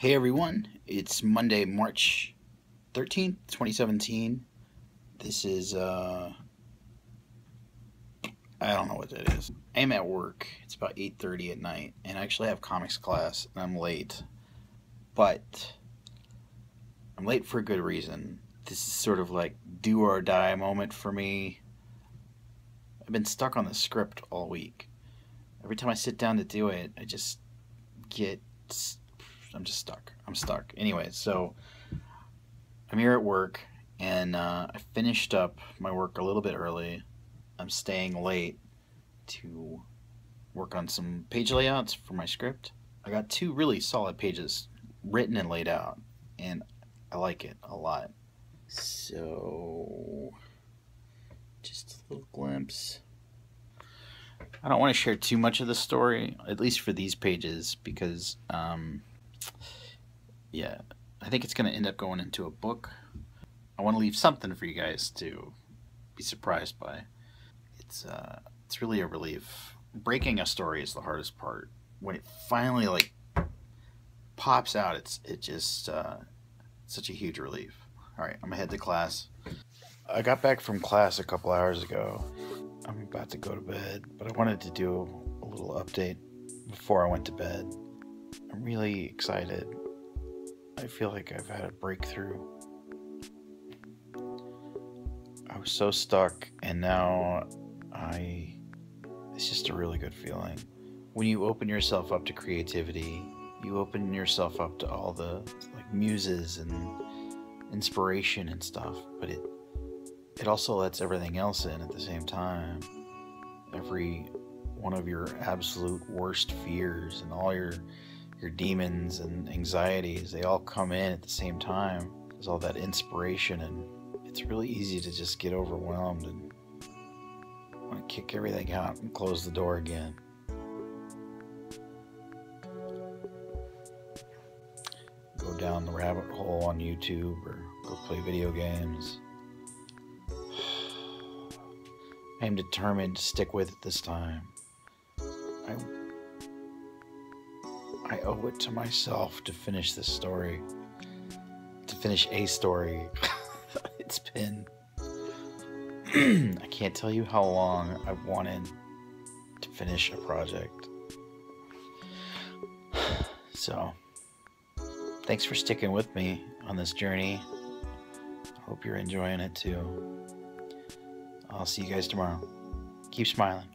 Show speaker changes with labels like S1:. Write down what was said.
S1: Hey everyone, it's Monday, March 13th, 2017. This is, uh, I don't know what that is. I'm at work. It's about 8.30 at night, and I actually have comics class, and I'm late. But, I'm late for a good reason. This is sort of like do or die moment for me. I've been stuck on the script all week. Every time I sit down to do it, I just get I'm just stuck. I'm stuck. Anyway, so I'm here at work and uh, I finished up my work a little bit early. I'm staying late to work on some page layouts for my script. I got two really solid pages written and laid out, and I like it a lot. So, just a little glimpse. I don't want to share too much of the story, at least for these pages, because um, yeah, I think it's going to end up going into a book. I want to leave something for you guys to be surprised by. It's uh, it's really a relief. Breaking a story is the hardest part. When it finally like pops out, it's it just uh, such a huge relief. All right, I'm gonna head to class. I got back from class a couple hours ago. I'm about to go to bed, but I wanted to do a little update before I went to bed. I'm really excited. I feel like I've had a breakthrough. I was so stuck, and now I. It's just a really good feeling. When you open yourself up to creativity, you open yourself up to all the like muses and inspiration and stuff, but it it also lets everything else in at the same time. Every one of your absolute worst fears and all your your demons and anxieties, they all come in at the same time. There's all that inspiration, and it's really easy to just get overwhelmed and want to kick everything out and close the door again. Go down the rabbit hole on YouTube or go play video games. I am determined to stick with it this time. I owe it to myself to finish this story. To finish a story. it's been. I can't tell you how long I've wanted to finish a project. So, thanks for sticking with me on this journey. I hope you're enjoying it too. I'll see you guys tomorrow. Keep smiling.